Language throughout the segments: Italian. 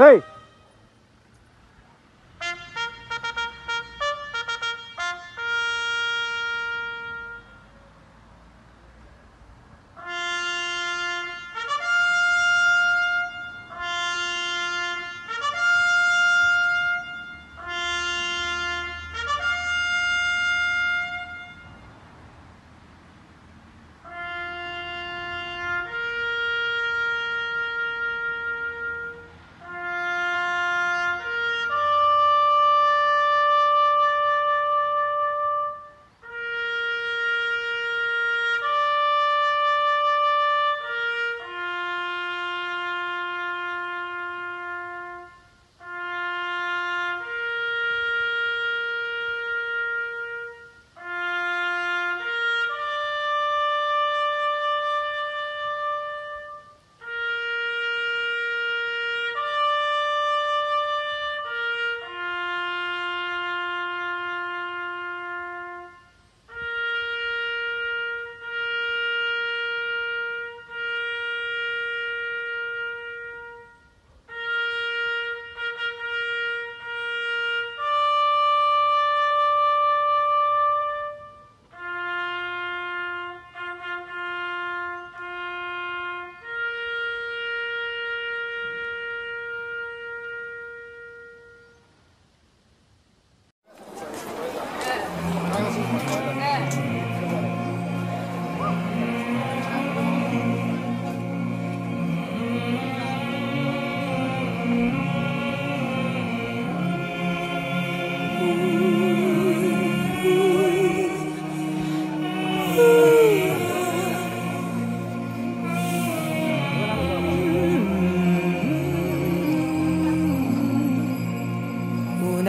सही।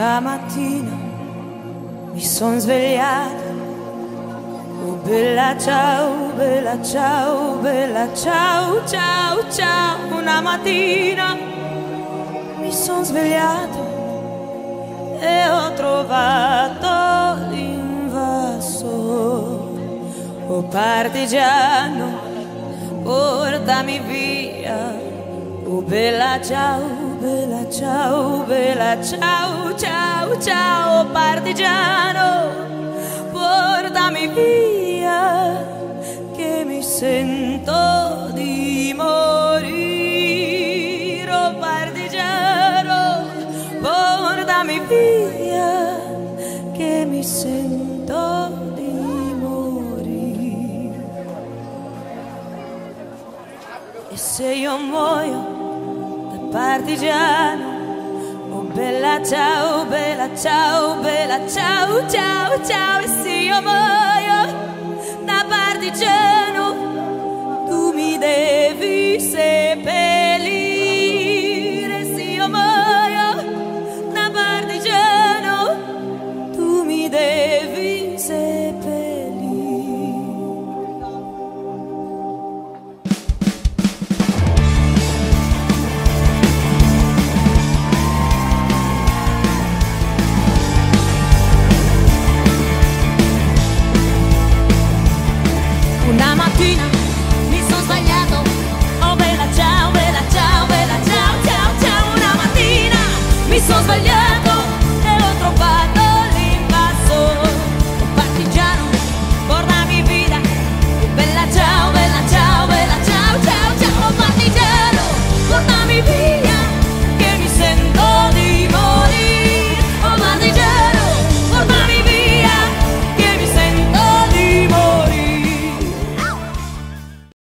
Una mattina mi son svegliata. Oh bella ciao, bella ciao, bella ciao, ciao, ciao. Una mattina mi son svegliata e ho trovato l'invaso. Oh partigiano, portami via. Oh bella ciao, bella ciao, bella ciao, ciao, ciao, partigiano, portami via, che mi sento di morire, oh partigiano, portami via, che mi sento di morire. E se io muoio partigiano. Oh bella ciao, bella ciao, bella ciao, ciao, ciao. E se io muoio da partigiano, tu mi devi seppellire. Sì, io muoio da partigiano, tu mi devi